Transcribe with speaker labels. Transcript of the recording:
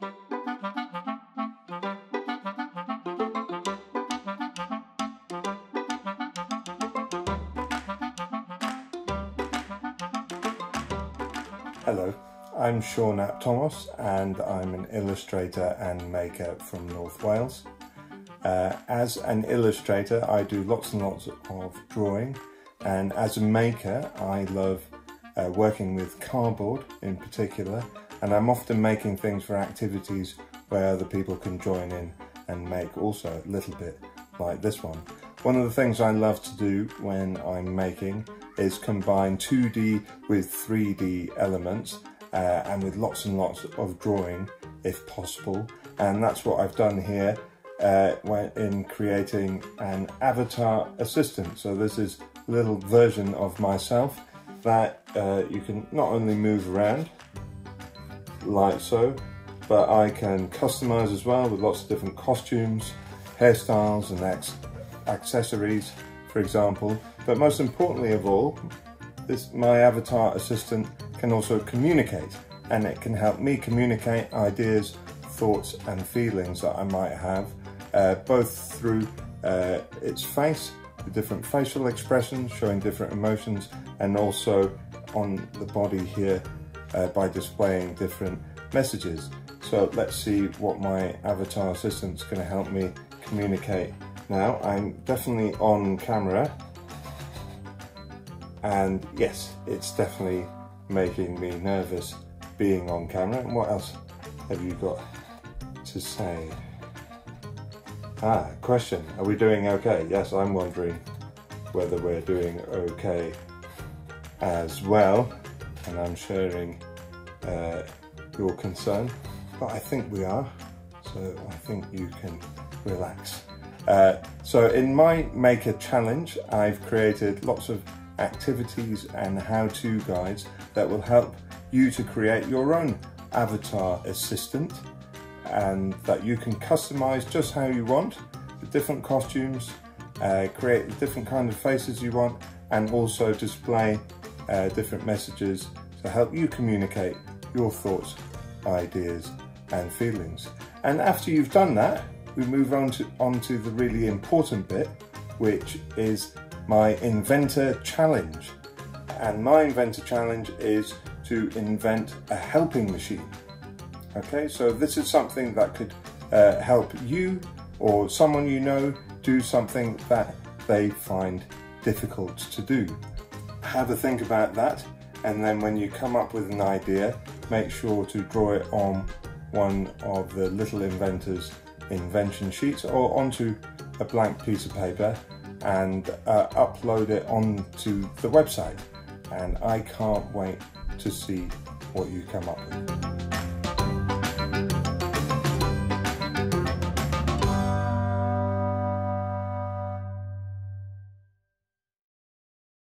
Speaker 1: Hello, I'm Siôn Ap Tomos and I'm an illustrator and maker from North Wales. Uh, as an illustrator I do lots and lots of drawing and as a maker I love uh, working with cardboard in particular and I'm often making things for activities where other people can join in and make also a little bit like this one. One of the things I love to do when I'm making is combine 2D with 3D elements uh, and with lots and lots of drawing if possible and that's what I've done here uh, in creating an avatar assistant. So this is a little version of myself that uh, you can not only move around like so, but I can customize as well with lots of different costumes, hairstyles and accessories, for example. But most importantly of all, this my avatar assistant can also communicate and it can help me communicate ideas, thoughts and feelings that I might have, uh, both through uh, its face, the different facial expressions showing different emotions and also on the body here uh, by displaying different messages. So let's see what my avatar assistant is going to help me communicate now. I'm definitely on camera and yes, it's definitely making me nervous being on camera. And what else have you got to say? Ah, question, are we doing okay? Yes, I'm wondering whether we're doing okay as well. And I'm sharing uh, your concern, but I think we are. So I think you can relax. Uh, so in my Maker Challenge, I've created lots of activities and how-to guides that will help you to create your own avatar assistant and that you can customize just how you want the different costumes, uh, create the different kind of faces you want and also display uh, different messages to help you communicate your thoughts, ideas and feelings. And after you've done that, we move on to, on to the really important bit, which is my inventor challenge. And my inventor challenge is to invent a helping machine. Okay, so this is something that could uh, help you or someone you know do something that they find difficult to do. Have a think about that and then when you come up with an idea, make sure to draw it on one of the little inventors invention sheets or onto a blank piece of paper and uh, upload it onto the website. And I can't wait to see what you come up with.